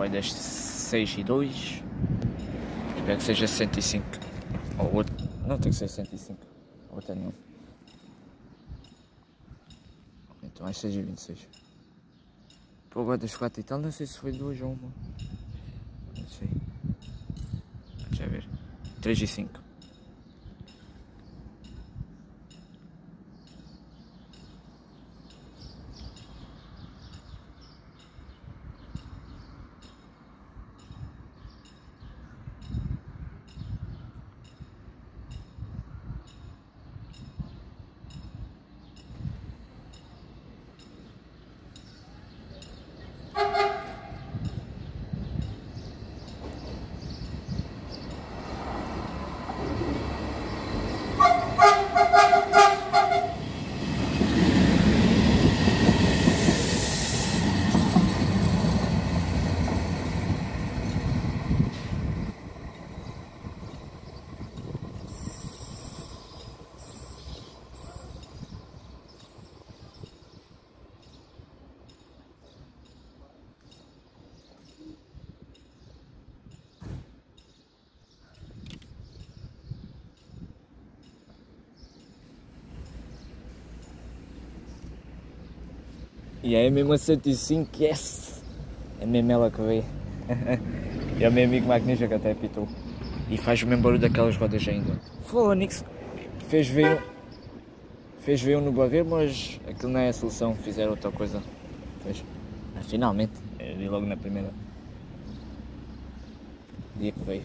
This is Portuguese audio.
comboio das 6 e 2. Espero que seja 65. Ou outro. Não tem que ser 65. Outra não. Então às 6 e 26. Pô, agora das 4 e tal, não sei se foi 2 ou 1. Não sei. Deixa ver. 3 e 5. E é mesmo a 105, yes! É mesmo ela que veio. é o meu amigo Magnífico que até apitou. E faz o mesmo barulho daquelas rodas ainda. Fónix! Fez ver Fez ver no barreiro, mas aquilo não é a solução. Fizeram outra coisa. Fez. Mas, finalmente, eu vi logo na primeira dia que veio.